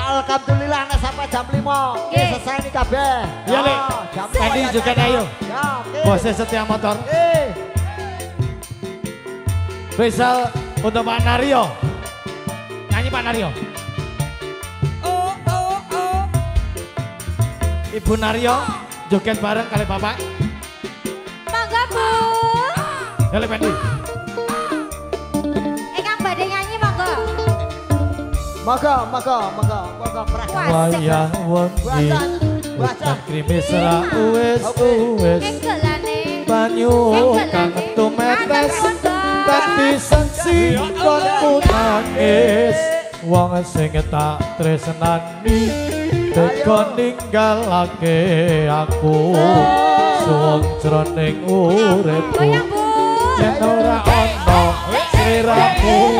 Alhamdulillah nek sampai jam 5. Nggih. Selesai nih kabeh. Iya, Lek. Jam Pendi lima juga ya, ayo. Ya, oke. Bosnya setia motor. Spesial untuk Pak Nario. Nyanyi Pak Nario. Oh, oh, oh. Ibu Nario joget bareng kali Bapak. Mangga Bu. Ya Lek Maka, maka, maka, moga prakasa. Waya wengi, wajah krimis ra uwes uwes. Banyu kang tumetes. mepes, tapi sensi kon nangis. Wong sing tak tresnani, teko ninggalake aku. Suwung jroning urip. Yen ora ana sliramu.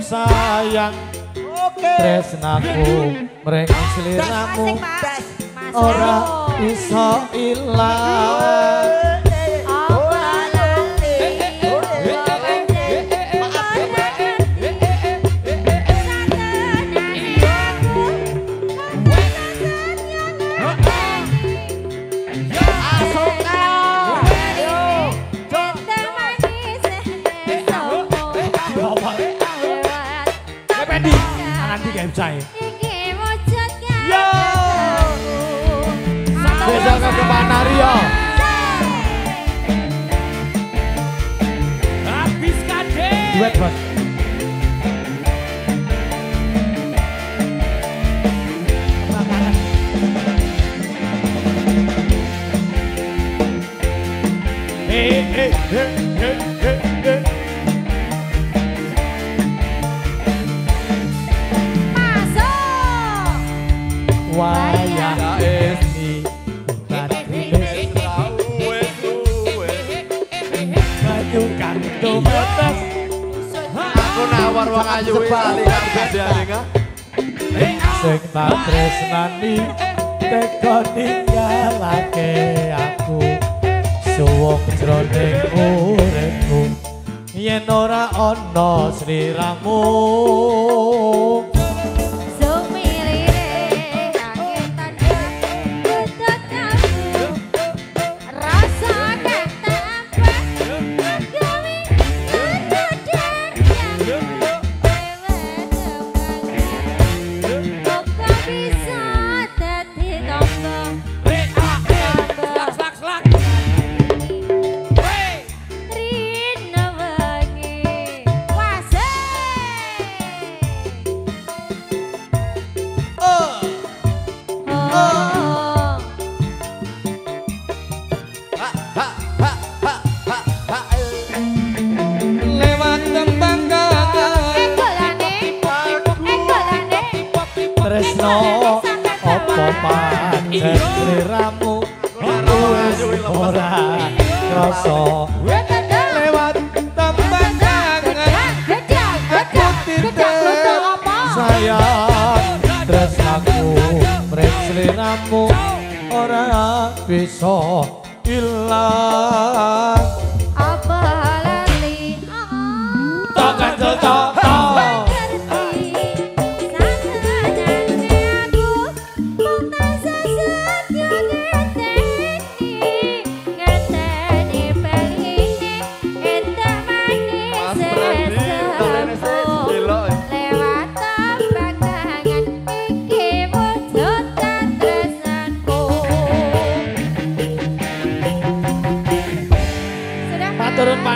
sayang Oke. tresnaku mreng sliramu Asik, Pak. Mas ora Rawo. iso ilang Nanti kayak saya. Yo! Besok ke Pak Nario. Habis kade. Duet bos. Eh, eh, eh, eh, eh, eh. Nawar wong ayu ka. Sing tak tresnani Teko ninggalake aku Suwung jroning uripku Yen ora ana sliramu Tresno Opo pancen sliramu Wis ora krasa. Lewat gedang titip apa? sayang Tresnaku sliramu Ora bisa ilang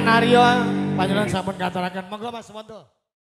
Nario panjenengan sampun katuraken. Monggo Mas Wonto.